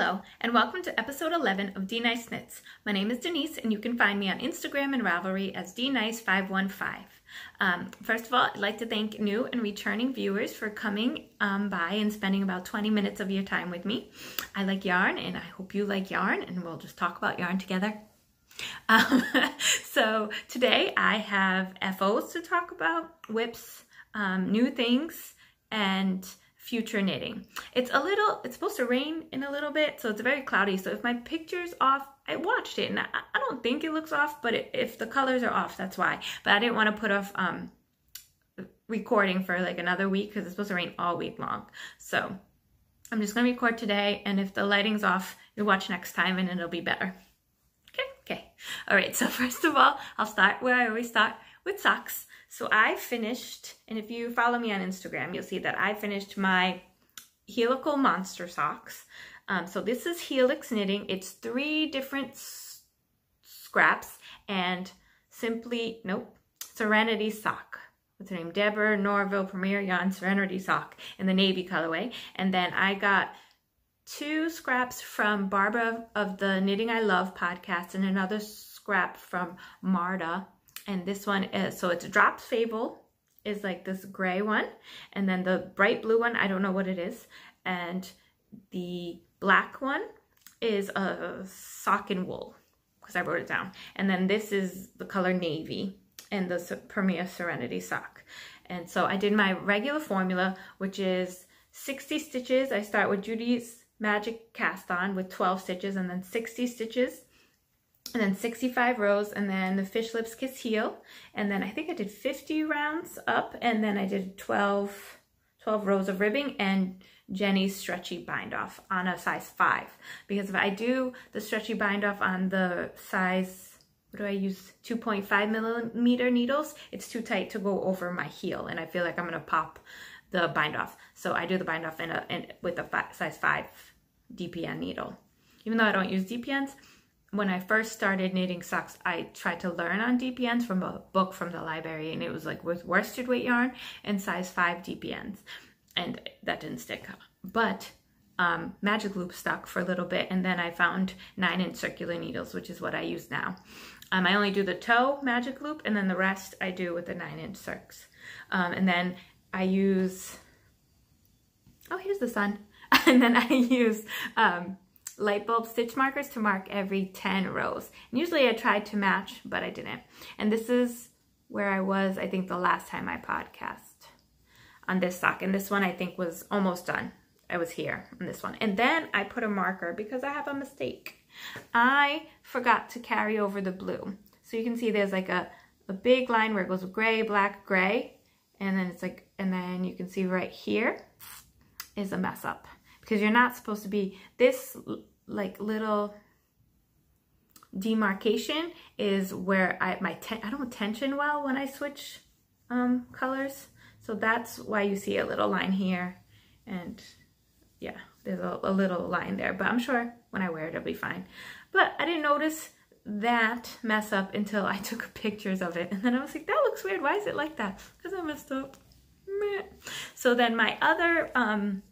Hello, and welcome to episode 11 of D Nice Knits. My name is Denise, and you can find me on Instagram and Ravelry as DNice515. Um, first of all, I'd like to thank new and returning viewers for coming um, by and spending about 20 minutes of your time with me. I like yarn, and I hope you like yarn, and we'll just talk about yarn together. Um, so today I have FOs to talk about, WIPs, um, new things, and future knitting. It's a little, it's supposed to rain in a little bit, so it's very cloudy. So if my picture's off, I watched it and I, don't think it looks off, but if the colors are off, that's why. But I didn't want to put off um, recording for like another week because it's supposed to rain all week long. So I'm just going to record today and if the lighting's off, you'll watch next time and it'll be better. Okay, okay. All right, so first of all, I'll start where I always start with socks. So I finished, and if you follow me on Instagram, you'll see that I finished my helical monster socks. Um, so this is Helix Knitting. It's three different scraps and simply, nope, Serenity sock. What's her name? Deborah Norville Premier Yarn Serenity sock in the navy colorway. And then I got two scraps from Barbara of the Knitting I Love podcast and another scrap from Marta and this one is, so it's Drops Fabel is like this gray one. And then the bright blue one, I don't know what it is. And the black one is a sock and wool because I wrote it down. And then this is the color navy and the Premier Serenity sock. And so I did my regular formula, which is 60 stitches. I start with Judy's Magic Cast On with 12 stitches and then 60 stitches and then 65 rows and then the fish lips kiss heel. And then I think I did 50 rounds up and then I did 12 12 rows of ribbing and Jeny's stretchy bind off on a size 5 because if I do the stretchy bind off on the size what do I use? 2.5 millimeter needles. It's too tight to go over my heel and I feel like I'm gonna pop the bind off. So I do the bind off in a in, with a size 5 DPN needle. Even though I don't use DPNs when I first started knitting socks, I tried to learn on DPNs from a book from the library, and it was like with worsted weight yarn and size 5 DPNs, and that didn't stick. But um, Magic Loop stuck for a little bit, and then I found 9 inch circular needles, which is what I use now. Um, I only do the toe Magic Loop, and then the rest I do with the 9 inch circs. Um, and then I use, oh, here's the sun. and then I use um, light bulb stitch markers to mark every 10 rows. And usually I tried to match, but I didn't. And this is where I was, I think, the last time I podcast on this sock. And this one I think was almost done. I was here on this one. And then I put a marker because I have a mistake. I forgot to carry over the blue. So you can see there's like a, a big line where it goes gray, black, gray. And then it's like, and then you can see right here is a mess up because you're not supposed to be, this like little demarcation is where I my I don't tension well when I switch um, colors. So that's why you see a little line here. And yeah, there's a, a little line there. But I'm sure when I wear it, it'll be fine. But I didn't notice that mess up until I took pictures of it. And then I was like, that looks weird. Why is it like that? Because I messed up. Meh. So then my other um,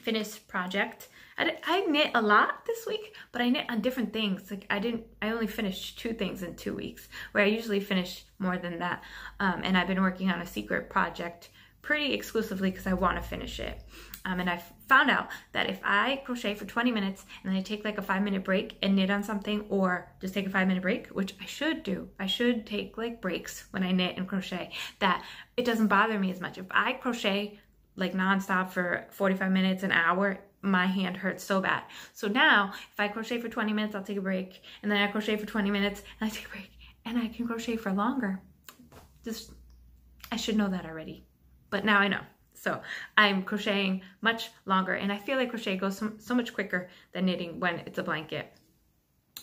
finished project I, I knit a lot this week, but I knit on different things. Like I didn't, I only finished two things in two weeks, where I usually finish more than that. Um, and I've been working on a secret project pretty exclusively because I want to finish it. Um, and I found out that if I crochet for 20 minutes and then I take like a five minute break and knit on something or just take a five minute break, which I should do, I should take like breaks when I knit and crochet, that it doesn't bother me as much. If I crochet like nonstop for 45 minutes, an hour, my hand hurts so bad. So now if I crochet for 20 minutes, I'll take a break and then I crochet for 20 minutes and I take a break and I can crochet for longer. Just, I should know that already, but now I know. So I'm crocheting much longer and I feel like crochet goes so, so much quicker than knitting when it's a blanket.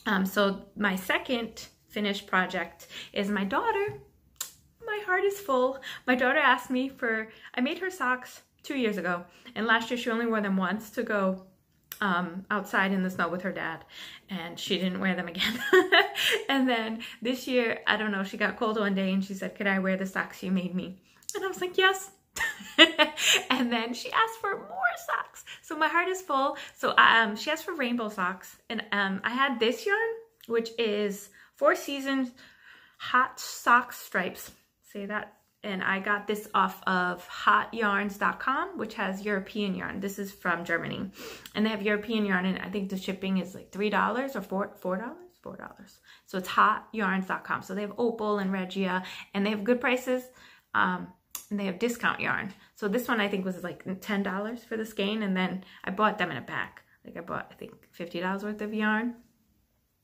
Um, so my second finished project is my daughter. My heart is full. My daughter asked me for, I made her socks two years ago. And last year she only wore them once to go um, outside in the snow with her dad and she didn't wear them again. and then this year, I don't know, she got cold one day and she said, could I wear the socks you made me? And I was like, yes. and then she asked for more socks. so my heart is full. So um, she asked for rainbow socks, and um, I had this yarn, which is Four Seasons Hot Sock Stripes. Say that. And I got this off of hotyarns.com, which has European yarn. This is from Germany. And they have European yarn, and I think the shipping is like $3 or 4 $4? $4. So it's hotyarns.com. So they have Opal and Regia, and they have good prices. Um, and they have discount yarn. So this one I think was like $10 for the skein and then I bought them in a pack. Like I bought I think $50 worth of yarn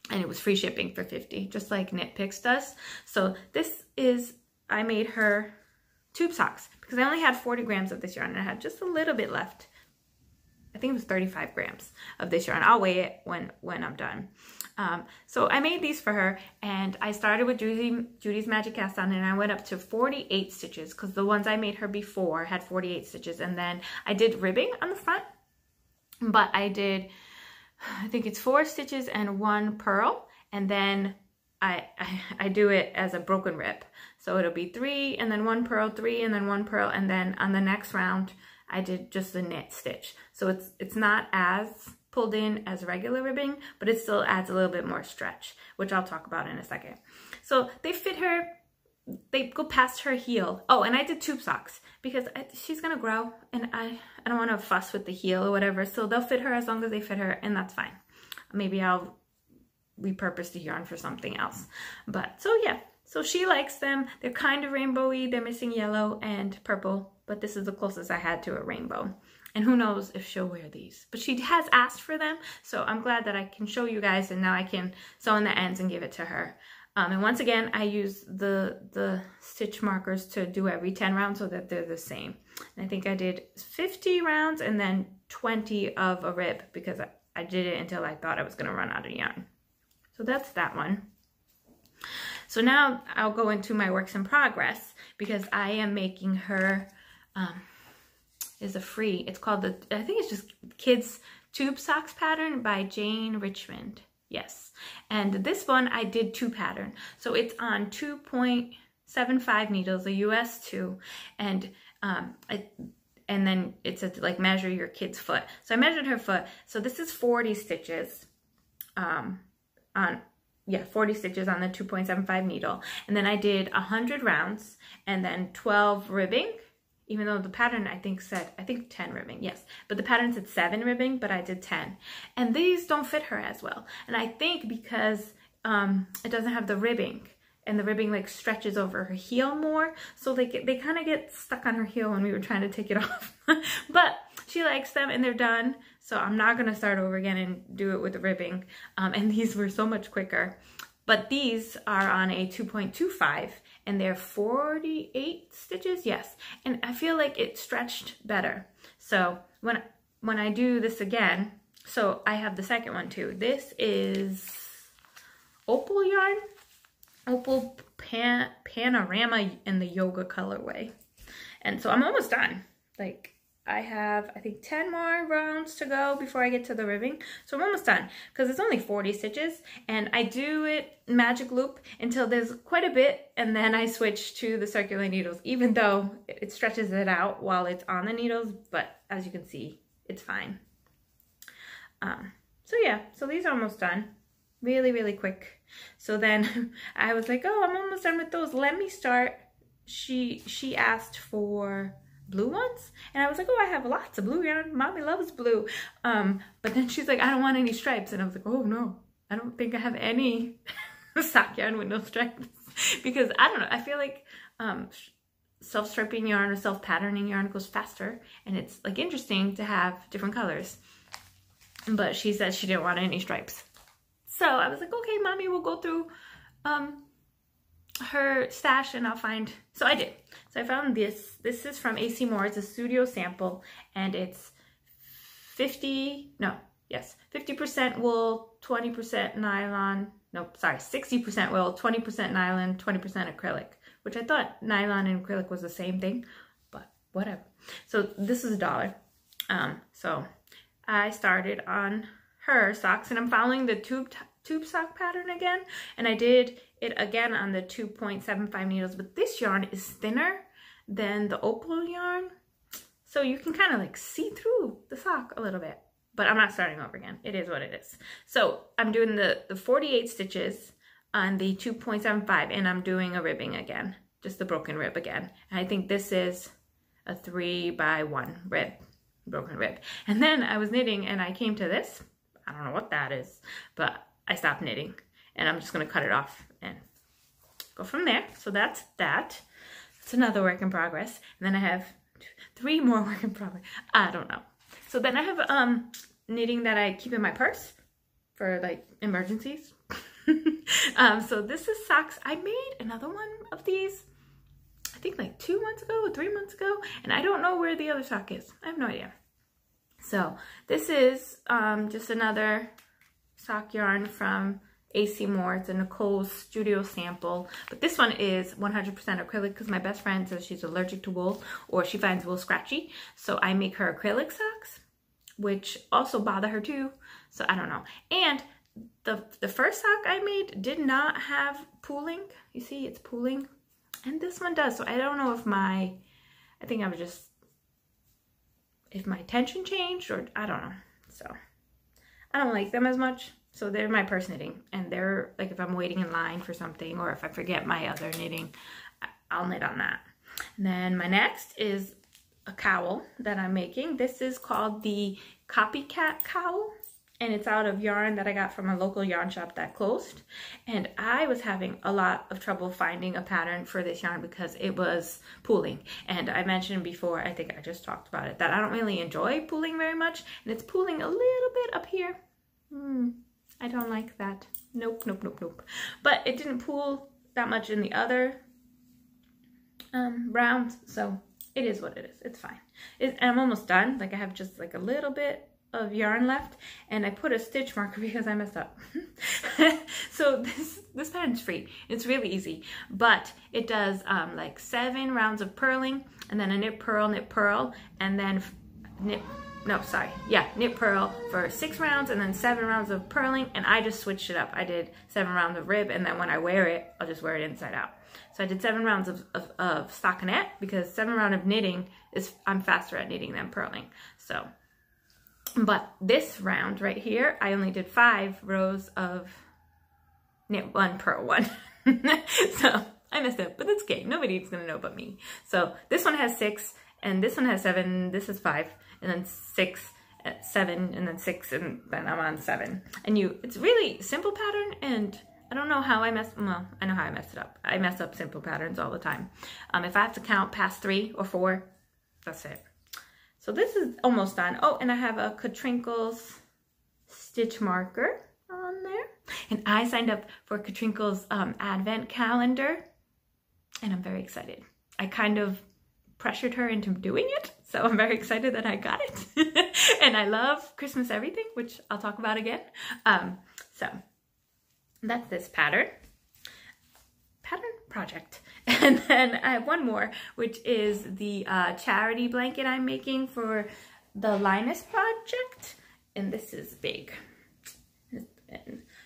and it was free shipping for 50 just like Knit Picks does. So this is, I made her tube socks because I only had 40 grams of this yarn and I had just a little bit left. I think it was 35 grams of this yarn. I'll weigh it when, when I'm done. Um, so I made these for her and I started with Judy, Judy's Magic Cast On and I went up to 48 stitches because the ones I made her before had 48 stitches and then I did ribbing on the front but I did I think it's four stitches and one purl and then I, I, I do it as a broken rib so it'll be three and then one purl three and then one purl and then on the next round I did just a knit stitch so it's it's not as pulled in as regular ribbing, but it still adds a little bit more stretch, which I'll talk about in a second. So they fit her, they go past her heel. Oh, and I did tube socks because I, she's gonna grow and I, I don't wanna fuss with the heel or whatever. So they'll fit her as long as they fit her and that's fine. Maybe I'll repurpose the yarn for something else. But so yeah, so she likes them. They're kind of rainbowy. They're missing yellow and purple, but this is the closest I had to a rainbow. And who knows if she'll wear these. But she has asked for them, so I'm glad that I can show you guys and now I can sew in the ends and give it to her. Um, and once again, I use the, the stitch markers to do every 10 rounds so that they're the same. And I think I did 50 rounds and then 20 of a rib because I, I did it until I thought I was going to run out of yarn. So that's that one. So now I'll go into my works in progress because I am making her um, is a free. It's called the, I think it's just Kids Tube Socks Pattern by Jane Richmond. Yes. And this one I did two pattern. So it's on 2.75 needles, a US 2. And um, I, and then it's a, like measure your kid's foot. So I measured her foot. So this is 40 stitches um, on yeah, 40 stitches on the 2.75 needle. And then I did 100 rounds and then 12 ribbing even though the pattern I think said, I think 10 ribbing, yes. But the pattern said 7 ribbing, but I did 10. And these don't fit her as well. And I think because um, it doesn't have the ribbing, and the ribbing like stretches over her heel more, so they, get, they kind of get stuck on her heel when we were trying to take it off. but she likes them and they're done, so I'm not to start over again and do it with the ribbing. Um, and these were so much quicker. But these are on a 2.25 and they're 48 stitches, yes. And I feel like it stretched better. So when, when I do this again, so I have the second one too. This is opal yarn, opal pan, panorama in the yoga colorway. And so I'm almost done. Like I have, I think, 10 more rounds to go before I get to the ribbing. So I'm almost done because it's only 40 stitches and I do it magic loop until there's quite a bit and then I switch to the circular needles, even though it stretches it out while it's on the needles, but as you can see, it's fine. Um, so yeah, so these are almost done. Really, really quick. So then I was like, oh, I'm almost done with those. Let me start. She, she asked for blue ones? And I was like oh I have lots of blue yarn mommy loves blue. Um but then she's like I don't want any stripes. And I was like oh no. I don't think I have any sock yarn with no stripes. Because I don't know I feel like um self-striping yarn or self-patterning yarn goes faster and it's like interesting to have different colors. But she said she didn't want any stripes. So I was like okay mommy we'll go through um her stash and I'll find, so I did. So I found this, this is from AC Moore, it's a studio sample and it's 50, no, yes, 50% wool, 20% nylon, no, sorry, 60% wool, 20% nylon, 20% acrylic, which I thought nylon and acrylic was the same thing, but whatever. So this is a dollar. Um, so I started on her socks and I'm following the tube tube sock pattern again and I did it again on the 2.75 needles but this yarn is thinner than the opal yarn So you can kind of like see through the sock a little bit, but I'm not starting over again. It is what it is. So I'm doing the, the 48 stitches on the 2.75 and I'm doing a ribbing again, just the broken rib again. And I think this is a three by one rib, broken rib. And then I was knitting and I came to this. I don't know what that is, but I stopped knitting and I'm just gonna cut it off and go from there. So that's that. It's another work in progress. And then I have three more work in progress. I don't know. So then I have um knitting that I keep in my purse for like emergencies. um, so this is socks. I made another one of these, I think like two months ago or three months ago, and I don't know where the other sock is. I have no idea. So this is um, just another sock yarn from AC Moore. It's a Nicole's Studio sample. But this one is 100% acrylic because my best friend says she's allergic to wool or she finds wool scratchy. So I make her acrylic socks, which also bother her too. So I don't know. And the, the first sock I made did not have pooling. You see, it's pooling. And this one does. So I don't know if my, I think I was just if my tension changed or I don't know. So I don't like them as much. So they're my purse knitting and they're like if I'm waiting in line for something or if I forget my other knitting, I'll knit on that. And then my next is a cowl that I'm making. This is called the Copycat Cowl and it's out of yarn that I got from a local yarn shop that closed. And I was having a lot of trouble finding a pattern for this yarn because it was pooling. And I mentioned before, I think I just talked about it, that I don't really enjoy pooling very much. And it's pooling a little bit up here. Hmm, I don't like that. Nope, nope, nope, nope. But it didn't pool that much in the other um, rounds. So it is what it is. It's fine. It, I'm almost done. Like I have just like a little bit of yarn left and I put a stitch marker because I messed up. so this, this pattern's free. It's really easy, but it does um, like seven rounds of purling and then a knit purl, knit purl, and then knit, no, sorry. Yeah, knit purl for six rounds and then seven rounds of purling. And I just switched it up. I did seven rounds of rib and then when I wear it, I'll just wear it inside out. So I did seven rounds of, of, of stockinette because seven round of knitting is, I'm faster at knitting than purling. So but this round right here, I only did five rows of knit one purl one. so I messed up, but that's okay. Nobody's gonna know but me. So this one has six, and this one has seven, this is five, and then six, seven, and then six, and then I'm on seven. And you, it's really simple pattern, and I don't know how I messed, well, I know how I messed it up. I mess up simple patterns all the time. Um, if I have to count past three or four, that's it. So this is almost done. Oh, and I have a Katrinkles stitch marker on there. And I signed up for Katrinkles um, advent calendar and I'm very excited. I kind of pressured her into doing it. So I'm very excited that I got it. and I love Christmas everything, which I'll talk about again. Um, so that's this pattern. Pattern project. And then I have one more, which is the uh, charity blanket I'm making for the Linus project. And this is big.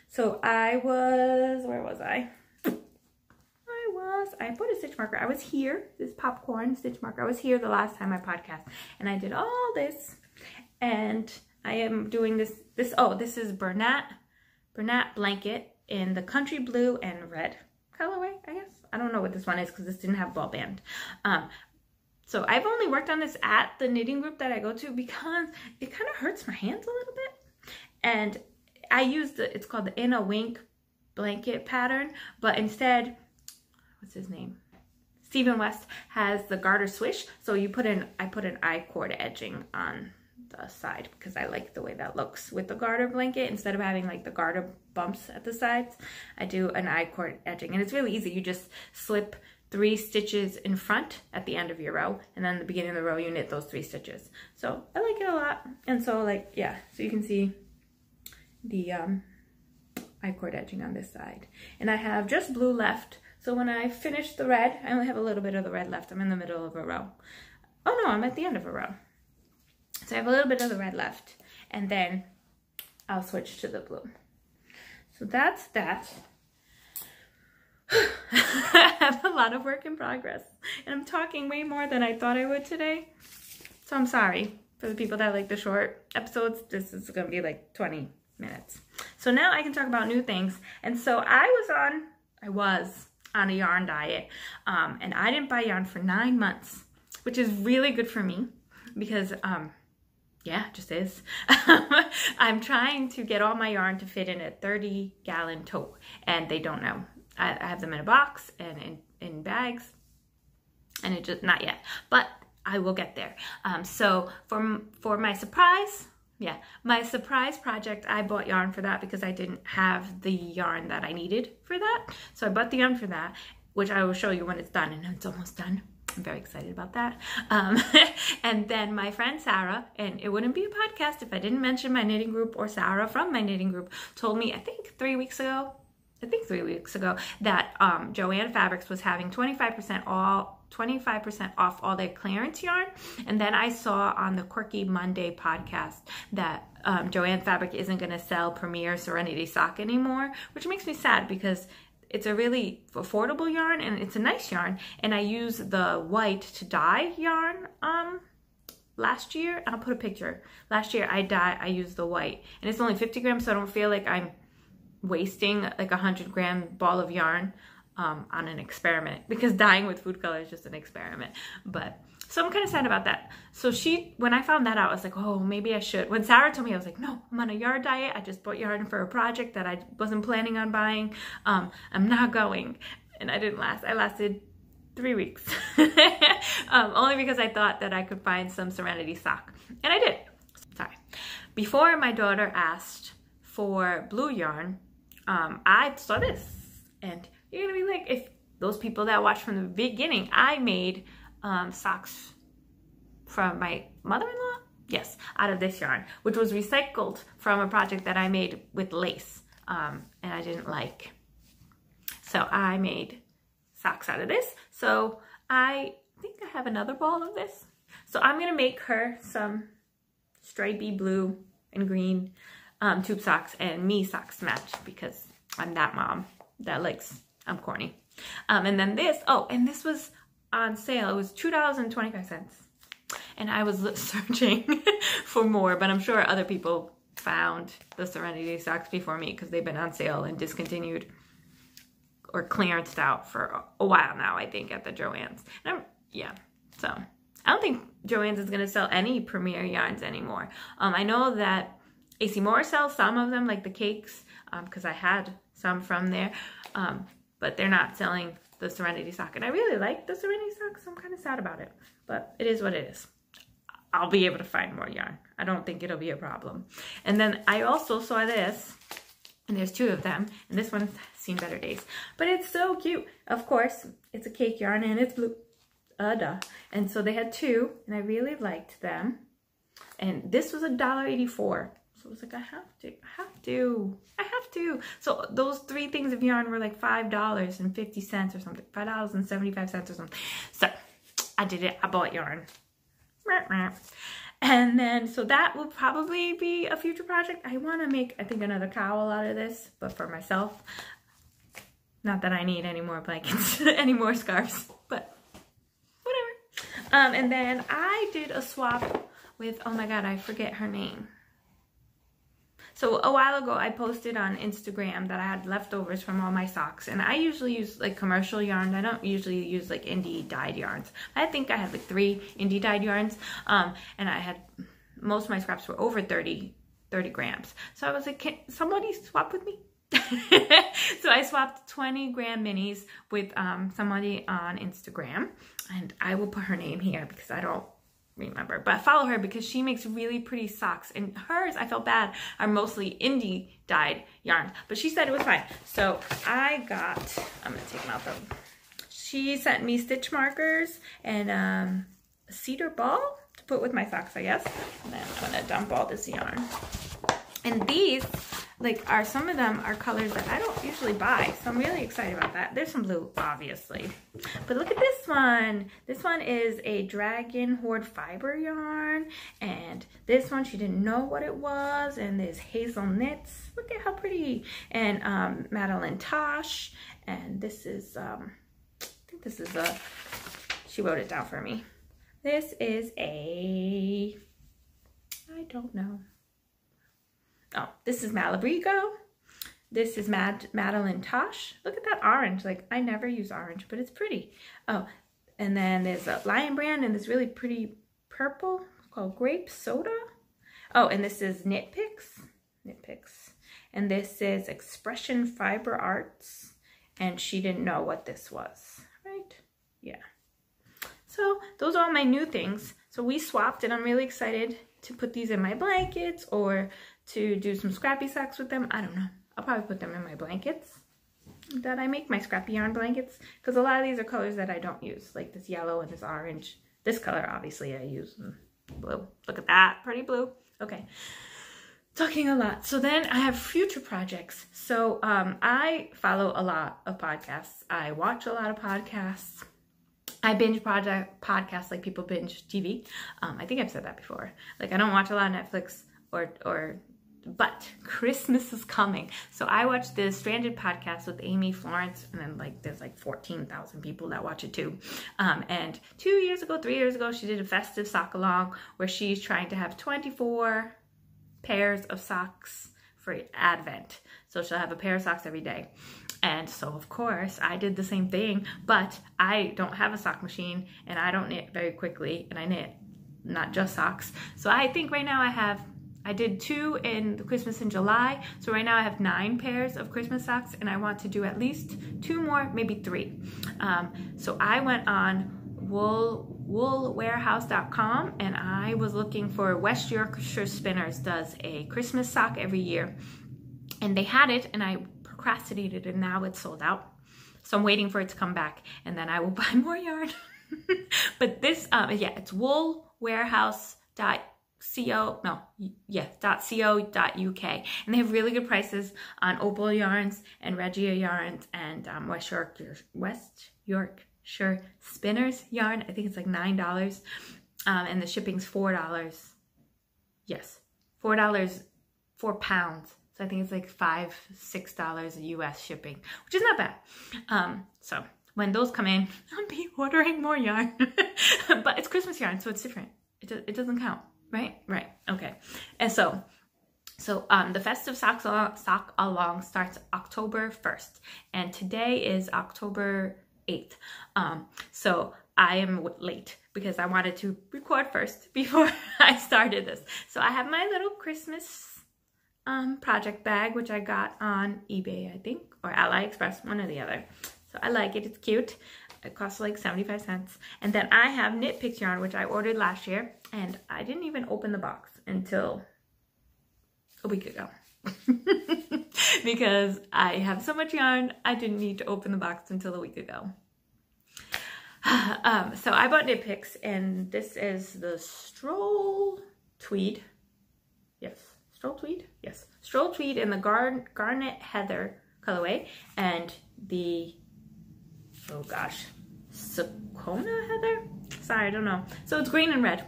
So I was, where was I? I was, I put a stitch marker. I was here, this popcorn stitch marker. I was here the last time I podcast and I did all this and I am doing this, this, oh, this is Bernat, Bernat blanket in the country blue and red colorway, I guess. I don't know what this one is because this didn't have ball band. Um, so I've only worked on this at the knitting group that I go to because it kind of hurts my hands a little bit. And I use the, it's called the In a Wink blanket pattern, but instead, what's his name? Stephen West has the garter squish. So you put in, I put an I-cord edging on the side because I like the way that looks with the garter blanket. Instead of having like the garter bumps at the sides I do an I-cord edging. And it's really easy. You just slip three stitches in front at the end of your row and then the beginning of the row you knit those three stitches. So I like it a lot. And so like yeah so you can see the um, I-cord edging on this side. And I have just blue left so when I finish the red I only have a little bit of the red left I'm in the middle of a row oh no I'm at the end of a row so I have a little bit of the red left and then I'll switch to the blue. So that's that. I have a lot of work in progress and I'm talking way more than I thought I would today. So I'm sorry for the people that like the short episodes. This is going to be like 20 minutes. So now I can talk about new things. And so I was on, I was on a yarn diet. Um, and I didn't buy yarn for nine months, which is really good for me because, um, yeah, just is. I'm trying to get all my yarn to fit in a 30 gallon tote and they don't know. I, I have them in a box and in, in bags and it just, not yet, but I will get there. Um, so for, for my surprise, yeah, my surprise project, I bought yarn for that because I didn't have the yarn that I needed for that. So I bought the yarn for that, which I will show you when it's done and it's almost done. I'm very excited about that. Um, and then my friend Sarah, and it wouldn't be a podcast if I didn't mention my knitting group or Sarah from my knitting group, told me, I think three weeks ago, I think three weeks ago, that um, Joann Fabrics was having 25% all 25% off all their clearance yarn. And then I saw on the Quirky Monday podcast that um, Joann Fabric isn't going to sell Premier Serenity sock anymore, which makes me sad because it's a really affordable yarn and it's a nice yarn. And I use the white to dye yarn um, last year. I'll put a picture. Last year I dye, I used the white and it's only 50 grams so I don't feel like I'm wasting like a 100 gram ball of yarn um, on an experiment because dying with food color is just an experiment. But so I'm kind of sad about that. So she, when I found that out, I was like, oh, maybe I should. When Sarah told me, I was like, no, I'm on a yard diet. I just bought yarn for a project that I wasn't planning on buying. Um, I'm not going. And I didn't last. I lasted three weeks. um, only because I thought that I could find some Serenity sock. And I did. Sorry. Before my daughter asked for blue yarn, um, I saw this. And you're gonna be like, if those people that watched from the beginning, I made um, socks from my mother-in-law, yes, out of this yarn, which was recycled from a project that I made with lace um, and I didn't like. So I made socks out of this. So I think I have another ball of this. So I'm gonna make her some stripy blue and green um, tube socks and me socks match because I'm that mom that likes I'm corny. Um, and then this, oh, and this was on sale. It was $2.25. And I was searching for more, but I'm sure other people found the Serenity socks before me because they've been on sale and discontinued or clearanced out for a while now, I think, at the Joann's. yeah, so I don't think Joann's is going to sell any Premier yarns anymore. Um, I know that AC Moore sells some of them, like the cakes, because um, I had some from there. Um, but they're not selling the Serenity sock. And I really like the Serenity sock, so I'm kind of sad about it. But it is what it is. I'll be able to find more yarn. I don't think it'll be a problem. And then I also saw this, and there's two of them, and this one's seen better days. But it's so cute. Of course, it's a cake yarn, and it's blue. Uh, duh. And so they had two, and I really liked them. And this was a dollar eighty-four. So I was like, I have to, I have to, I have to. So those three things of yarn were like $5.50 or something, $5.75 or something. So I did it, I bought yarn. And then, so that will probably be a future project. I want to make, I think, another cowl out of this, but for myself. Not that I need any more blankets, any more scarves, but whatever. Um, and then I did a swap with, oh my God, I forget her name. So a while ago, I posted on Instagram that I had leftovers from all my socks. And I usually use like commercial yarn. I don't usually use like indie dyed yarns. I think I had like three indie dyed yarns. Um, and I had, most of my scraps were over 30, 30 grams. So I was like, can somebody swap with me? so I swapped 20 gram minis with um, somebody on Instagram. And I will put her name here because I don't remember. But follow her because she makes really pretty socks. And hers, I felt bad, are mostly indie dyed yarn. But she said it was fine. So I got, I'm going to take them out though. She sent me stitch markers and um, a cedar ball to put with my socks, I guess. And then I'm going to dump all this yarn. And these like are some of them are colors that I don't usually buy. So I'm really excited about that. There's some blue, obviously. But look at this one. This one is a Dragon Horde fiber yarn. And this one, she didn't know what it was. And there's Hazel Knits. Look at how pretty. And um, Madeline Tosh. And this is, um, I think this is a, she wrote it down for me. This is a, I don't know. Oh, this is Malabrigo. This is Mad Madeline Tosh. Look at that orange. Like, I never use orange, but it's pretty. Oh, and then there's a Lion Brand and this really pretty purple called Grape Soda. Oh, and this is Knit Picks. Knit Picks. And this is Expression Fiber Arts. And she didn't know what this was, right? Yeah. So those are all my new things. So we swapped and I'm really excited to put these in my blankets or to do some scrappy socks with them. I don't know. I'll probably put them in my blankets that I make, my scrappy yarn blankets. Because a lot of these are colors that I don't use, like this yellow and this orange. This color, obviously, I use blue. Look at that, pretty blue. Okay, talking a lot. So then I have future projects. So um, I follow a lot of podcasts. I watch a lot of podcasts. I binge project podcasts like people binge TV. Um, I think I've said that before. Like I don't watch a lot of Netflix or or but Christmas is coming. So I watched the Stranded podcast with Amy Florence, and then like there's like 14,000 people that watch it too. Um, and two years ago, three years ago, she did a festive sock along where she's trying to have 24 pairs of socks for Advent. So she'll have a pair of socks every day. And so, of course, I did the same thing, but I don't have a sock machine and I don't knit very quickly, and I knit not just socks. So I think right now I have I did two in the Christmas in July. So right now I have nine pairs of Christmas socks and I want to do at least two more, maybe three. Um, so I went on wool woolwarehouse.com and I was looking for West Yorkshire Spinners does a Christmas sock every year. And they had it and I procrastinated and now it's sold out. So I'm waiting for it to come back and then I will buy more yarn. but this, um, yeah, it's woolwarehouse.com co no yeah dot co dot uk and they have really good prices on opal yarns and regia yarns and um, west york west yorkshire spinners yarn. I think it's like nine dollars. Um, and the shipping's four dollars. Yes four dollars four pounds. So i think it's like five six dollars us shipping which is not bad. Um, so when those come in i'll be ordering more yarn. But it's christmas yarn so it's different. It, it doesn't count right? Right. Okay. And so, so um, the festive sock along, sock along starts October 1st, and today is October 8th. Um, so I am late because I wanted to record first before I started this. So I have my little Christmas um, project bag, which I got on eBay, I think, or AliExpress, one or the other. So I like it. It's cute. It costs like 75 cents. And then I have Knit Picks yarn, which I ordered last year. And I didn't even open the box until a week ago. because I have so much yarn, I didn't need to open the box until a week ago. um, so I bought Knit Picks, and this is the Stroll Tweed. Yes, Stroll Tweed? Yes. Stroll Tweed in the Gar Garnet Heather colorway, and the oh gosh, Sakona heather? Sorry, I don't know. So it's green and red.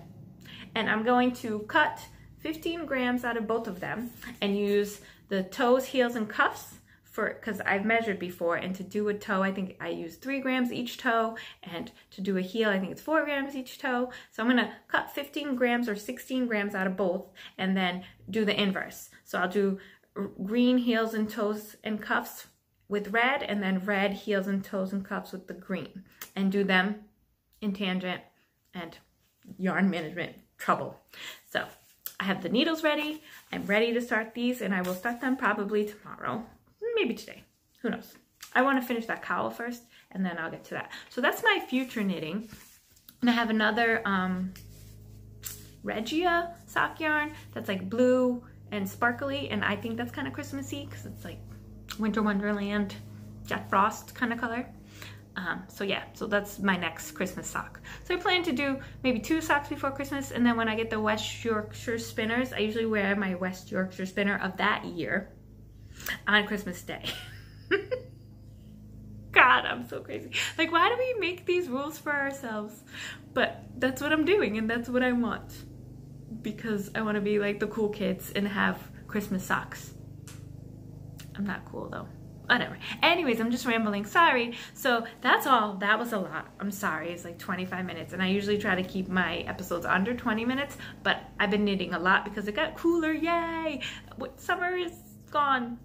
And I'm going to cut 15 grams out of both of them and use the toes, heels, and cuffs for because I've measured before and to do a toe I think I use three grams each toe and to do a heel I think it's four grams each toe. So I'm gonna cut 15 grams or 16 grams out of both and then do the inverse. So I'll do green heels and toes and cuffs with red and then red heels and toes and cuffs with the green and do them in tangent and yarn management trouble. So I have the needles ready. I'm ready to start these and I will start them probably tomorrow, maybe today, who knows. I want to finish that cowl first and then I'll get to that. So that's my future knitting. And I have another um, Regia sock yarn that's like blue and sparkly and I think that's kind of Christmassy because it's like Winter Wonderland Jack Frost kind of color. Um, so yeah, so that's my next Christmas sock. So I plan to do maybe two socks before Christmas and then when I get the West Yorkshire spinners, I usually wear my West Yorkshire spinner of that year on Christmas Day. God, I'm so crazy. Like, why do we make these rules for ourselves? But that's what I'm doing and that's what I want. Because I want to be like the cool kids and have Christmas socks. I'm not cool though. Whatever. Anyways, I'm just rambling. Sorry. So that's all. That was a lot. I'm sorry. It's like 25 minutes, and I usually try to keep my episodes under 20 minutes, but I've been knitting a lot because it got cooler. Yay! Summer is gone.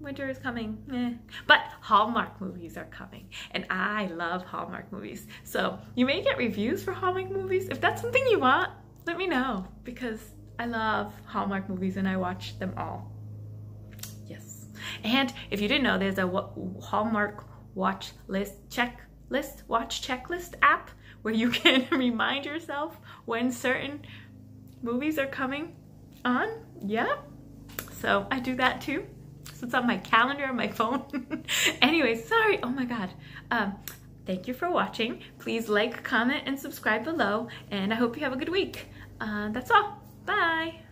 Winter is coming. Eh. But Hallmark movies are coming, and I love Hallmark movies. So you may get reviews for Hallmark movies. If that's something you want, let me know because I love Hallmark movies and I watch them all. And if you didn't know, there's a Hallmark watch list checklist, watch checklist app where you can remind yourself when certain movies are coming on. Yeah. So I do that too. So it's on my calendar on my phone. anyway, sorry. Oh my God. Um, thank you for watching. Please like, comment, and subscribe below. And I hope you have a good week. Uh, that's all. Bye.